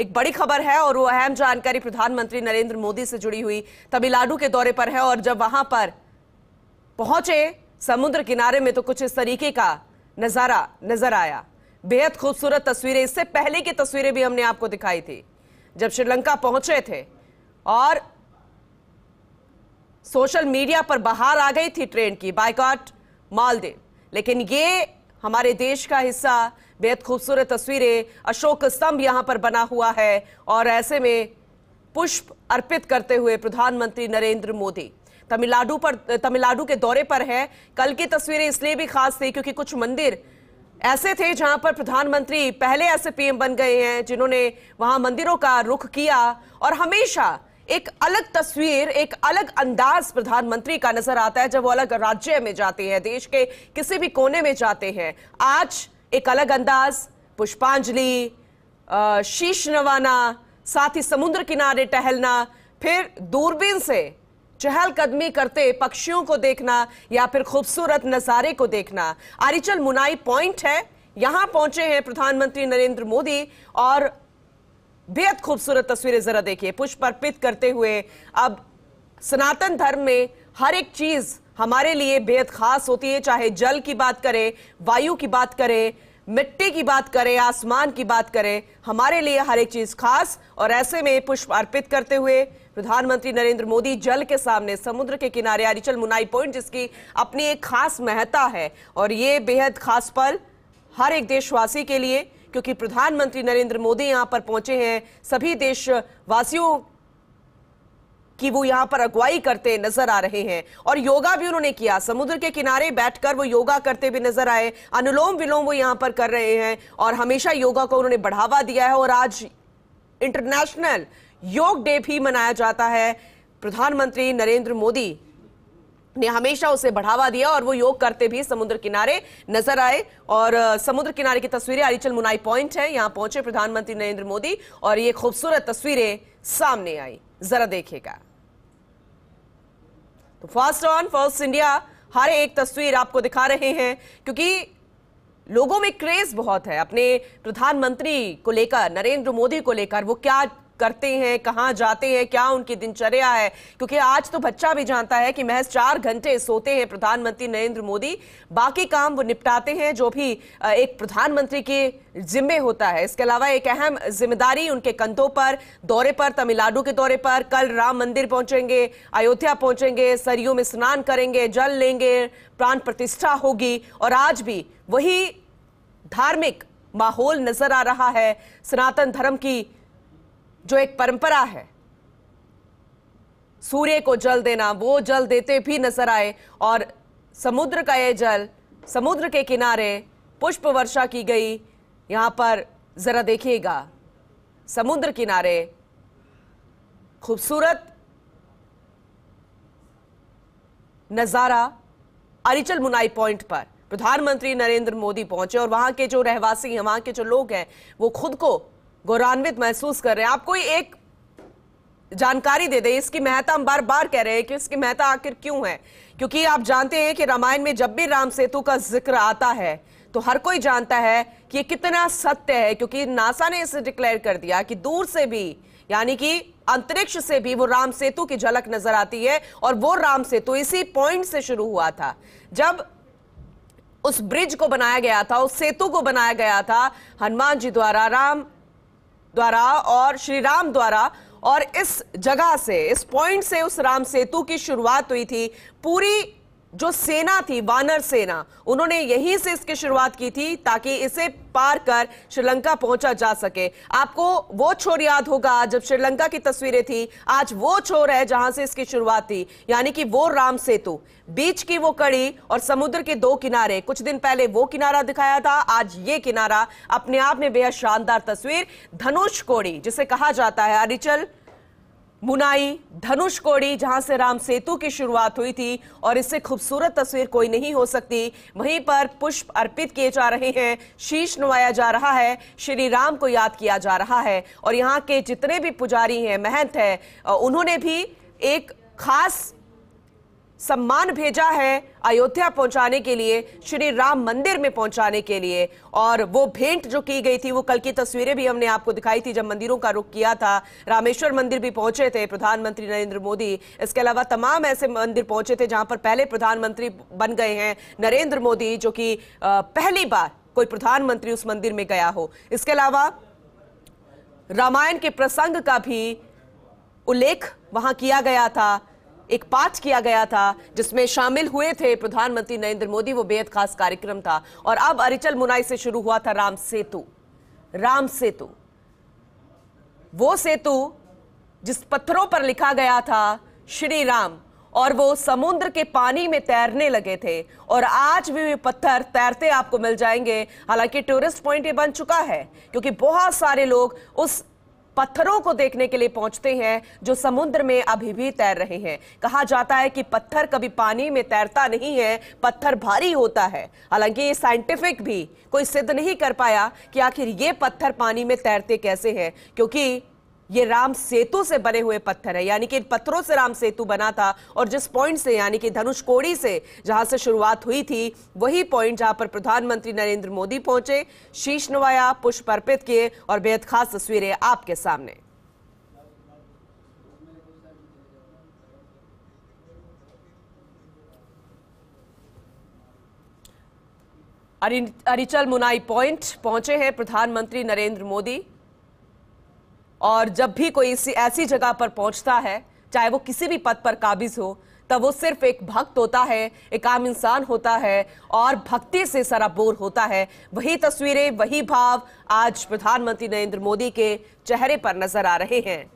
एक बड़ी खबर है और वो अहम जानकारी प्रधानमंत्री नरेंद्र मोदी से जुड़ी हुई तमिलनाडु के दौरे पर है और जब वहाँ पर पहुँचे समुद्र किनारे में तो कुछ इस तरीके का नज़ारा नज़र आया। बेहद खूबसूरत तस्वीरें। इससे पहले की तस्वीरें भी हमने आपको दिखाई थी। जब श्रीलंका पहुँचे थे और सोशल मीडिया पर बाहर आ गई थी ट्रेन की बाइकआउट मालदीव। लेकिन ये हमारे देश का हिस्सा बेहद खूबसूरत तस्वीरें। अशोक स्तंभ यहाँ पर बना हुआ है और ऐसे में पुष्प अर्पित करते हुए प्रधानमंत्री नरेंद्र मोदी। तमिलनाडु पर, तमिलनाडु के दौरे पर है। कल की तस्वीरें इसलिए भी खास थी क्योंकि कुछ मंदिर ऐसे थे जहाँ पर प्रधानमंत्री पहले ऐसे पीएम बन गए हैं जिन्होंने वहाँ मंदिरों का रुख किया। और हमेशा एक अलग तस्वीर, एक अलग अंदाज प्रधानमंत्री का नज़र आता है जब वो अलग राज्य में जाते हैं, देश के किसी भी कोने में जाते हैं। आज एक अलग अंदाज, पुष्पांजलि शीश नवाना साथ ही समुद्र किनारे टहलना, फिर दूरबीन से चहलकदमी करते पक्षियों को देखना या फिर खूबसूरत नजारे को देखना। आरिचल मुनाई पॉइंट है। यहाँ पहुँचे हैं प्रधानमंत्री नरेंद्र मोदी और बेहद खूबसूरत तस्वीरें जरा देखिए। पुष्प अर्पित करते हुए अब सनातन धर्म में हर एक चीज़ हमारे लिए बेहद खास होती है, चाहे जल की बात करें, वायु की बात करें, मिट्टी की बात करें, आसमान की बात करें, हमारे लिए हर एक चीज़ खास और ऐसे में पुष्प अर्पित करते हुए प्रधानमंत्री नरेंद्र मोदी जल के सामने समुद्र के किनारे, अरिचल मुनाई पॉइंट, जिसकी अपनी एक खास महत्ता है। और ये बेहद खास पल हर एक देशवासी के लिए, क्योंकि प्रधानमंत्री नरेंद्र मोदी यहाँ पर पहुँचे हैं। सभी देशवासियों कि वो यहाँ पर अगुवाई करते नज़र आ रहे हैं। और योगा भी उन्होंने किया। समुद्र के किनारे बैठकर वो योगा करते भी नज़र आए। अनुलोम विलोम वो यहाँ पर कर रहे हैं और हमेशा योगा को उन्होंने बढ़ावा दिया है और आज इंटरनेशनल योग डे भी मनाया जाता है। प्रधानमंत्री नरेंद्र मोदी ने हमेशा उसे बढ़ावा दिया और वो योग करते भी समुद्र किनारे नज़र आए। और समुद्र किनारे की तस्वीरें अरिचल मुनाई पॉइंट है। यहाँ पहुँचे प्रधानमंत्री नरेंद्र मोदी और ये खूबसूरत तस्वीरें सामने आई। जरा देखिएगा। तो फ़र्स्ट ऑन फ़र्स्ट इंडिया हर एक तस्वीर आपको दिखा रहे हैं, क्योंकि लोगों में क्रेज बहुत है। अपने प्रधानमंत्री को लेकर, नरेंद्र मोदी को लेकर, वो क्या करते हैं, कहाँ जाते हैं, क्या उनकी दिनचर्या है? क्योंकि आज तो बच्चा भी जानता है कि महज चार घंटे सोते हैं प्रधानमंत्री नरेंद्र मोदी। बाकी काम वो निपटाते हैं, जो भी एक प्रधानमंत्री के जिम्मे होता है। इसके अलावा एक अहम ज़िम्मेदारी उनके कंधों पर, दौरे पर, तमिलनाडु के दौरे पर, कल राम मंदिर पहुँचेंगे, अयोध्या पहुँचेंगे, सरयू में स्नान करेंगे, जल लेंगे, प्राण प्रतिष्ठा होगी। और आज भी वही धार्मिक माहौल नज़र आ रहा है। सनातन धर्म की जो एक परंपरा है। सूर्य को जल देना, वो जल देते भी नज़र आए और समुद्र का ये जल, समुद्र के किनारे पुष्प वर्षा की गई। यहाँ पर जरा देखिएगा, समुद्र किनारे खूबसूरत नज़ारा अरिचल मुनाई पॉइंट पर प्रधानमंत्री नरेंद्र मोदी पहुँचे और वहाँ के जो रहवासी हैं, वहाँ के जो लोग हैं, वो खुद को गौरवान्वित महसूस कर रहे हैं। आप कोई एक जानकारी दे दें, इसकी महत्ता हम बार बार कह रहे हैं कि इसकी महत्ता आखिर क्यों है? क्योंकि आप जानते हैं कि रामायण में जब भी राम सेतु का ज़िक्र आता है तो हर कोई जानता है कि ये कितना सत्य है, क्योंकि नासा ने इसे डिक्लेयर कर दिया कि दूर से भी, यानी कि अंतरिक्ष से भी वो राम सेतु की झलक नज़र आती है, और वो राम सेतु इसी पॉइंट से शुरू हुआ था। जब उस ब्रिज को बनाया गया था, उस सेतु को बनाया गया था, हनुमान जी द्वारा राम द्वारा और श्री राम द्वारा और इस जगह से, इस पॉइंट से उस राम सेतु की शुरुआत हुई थी। पूरी जो सेना थी, वानर सेना, उन्होंने यहीं से इसकी शुरुआत की थी ताकि इसे पार कर श्रीलंका पहुँचा जा सके। आपको वो छोर याद होगा, जब श्रीलंका की तस्वीरें थी, आज वो छोर है जहाँ से इसकी शुरुआत थी, यानी कि वो राम सेतु। बीच की वो कड़ी और समुद्र के दो किनारे, कुछ दिन पहले वो किनारा दिखाया था, आज ये किनारा अपने आप में बेहद शानदार तस्वीर, धनुष कोड़ी, जिसे कहा जाता है अरिचल मुनाई धनुष कोड़ी, जहाँ से राम सेतु की शुरुआत हुई थी और इससे खूबसूरत तस्वीर कोई नहीं हो सकती, वहीं पर पुष्प अर्पित किए जा रहे हैं, शीश नवाया जा रहा है, श्री राम को याद किया जा रहा है और यहाँ के जितने भी पुजारी हैं, महंत हैं उन्होंने भी एक खास सम्मान भेजा है अयोध्या पहुँचाने के लिए, श्री राम मंदिर में पहुँचाने के लिए। और वो भेंट जो की गई थी, वो कल की तस्वीरें भी हमने आपको दिखाई थी, जब मंदिरों का रुख किया था। रामेश्वर मंदिर भी पहुँचे थे प्रधानमंत्री नरेंद्र मोदी। इसके अलावा तमाम ऐसे मंदिर पहुँचे थे, जहाँ पर पहले प्रधानमंत्री बन गए हैं नरेंद्र मोदी, जो कि पहली बार कोई प्रधानमंत्री उस मंदिर में गया हो। इसके अलावा रामायण के प्रसंग का भी उल्लेख वहाँ किया गया था। एक पाठ किया गया था, जिसमें शामिल हुए थे प्रधानमंत्री नरेंद्र मोदी। वो बेहद खास कार्यक्रम था। और अब अरिचल मुनाई से शुरू हुआ था राम सेतु। राम सेतु। वो सेतु, जिस पत्थरों पर लिखा गया था, श्री राम। और वो समुद्र के पानी में तैरने लगे थे। और आज भी वे पत्थर तैरते आपको मिल जाएँगे। हालाँकि टूरिस्ट पॉइंट ये बन चुका है, क्योंकि बहुत सारे लोग उस पत्थरों को देखने के लिए पहुँचते हैं, जो समुद्र में अभी भी तैर रहे हैं। कहा जाता है कि पत्थर कभी पानी में तैरता नहीं है, पत्थर भारी होता है। हालाँकि ये साइंटिफिक भी कोई सिद्ध नहीं कर पाया कि आखिर ये पत्थर पानी में तैरते कैसे हैं, क्योंकि ये राम सेतु से बने हुए पत्थर है, यानी कि इन पत्थरों से राम सेतु बना था और जिस पॉइंट से, यानी कि धनुष कोड़ी से, जहाँ से शुरुआत हुई थी, वही पॉइंट जहाँ पर प्रधानमंत्री नरेंद्र मोदी पहुँचे, शीश नवाया, पुष्प अर्पित किए और बेहद खास तस्वीरें आपके सामने। अरिचल मुनाई पॉइंट पहुँचे हैं प्रधानमंत्री नरेंद्र मोदी। और जब भी कोई इसी, ऐसी जगह पर पहुँचता है, चाहे वो किसी भी पद पर काबिज हो, तब वो सिर्फ़ एक भक्त होता है, एक आम इंसान होता है और भक्ति से सराबोर होता है। वही तस्वीरें, वही भाव आज प्रधानमंत्री नरेंद्र मोदी के चेहरे पर नज़र आ रहे हैं।